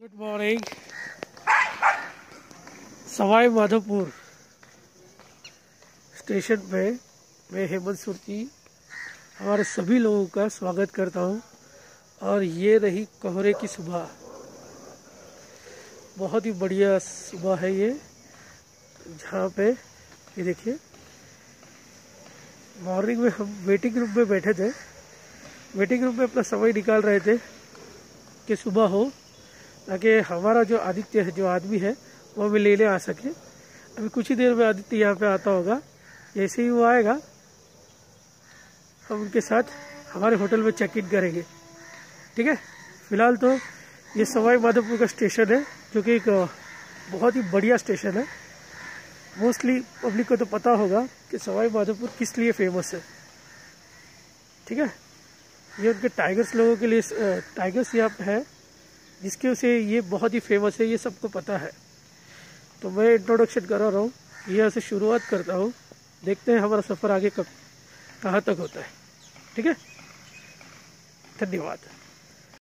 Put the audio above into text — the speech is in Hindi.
Good morning Sawai Madhopur station पे मैं हेमंत सुरती हमारे सभी लोगों का स्वागत करता हूँ। और ये रही कोहरे की सुबह। बहुत ही बढ़िया सुबह है ये। जहाँ पे, ये देखिए मॉर्निंग में हम वेटिंग रूम में बैठे थे। वेटिंग रूम में अपना समय निकाल रहे थे कि सुबह हो। ताकि हमारा जो आदित्य है, जो आदमी है, वो हमें लेने आ सके। अभी कुछ ही देर में आदित्य यहाँ पे आता होगा। जैसे ही वो आएगा। हम उनके साथ हमारे होटल में चेक इन करेंगे। ठीक है? फ़िलहाल तो ये सवाई माधोपुर का स्टेशन है, जो कि एक बहुत ही बढ़िया स्टेशन है। मोस्टली पब्लिक को तो पता होगा कि सवाई माधोपुर किस लिए फ़ेमस है। ठीक है? ये उनके टाइगर्स लोगों के लिए टाइगर्स यहाँ पे है। जिसके से ये बहुत ही फ़ेमस है, ये सबको पता है। तो मैं इंट्रोडक्शन करा रहा हूँ। यहाँ से शुरुआत करता हूँ। देखते हैं हमारा सफ़र आगे कब, कहाँ तक होता है। ठीक है? धन्यवाद।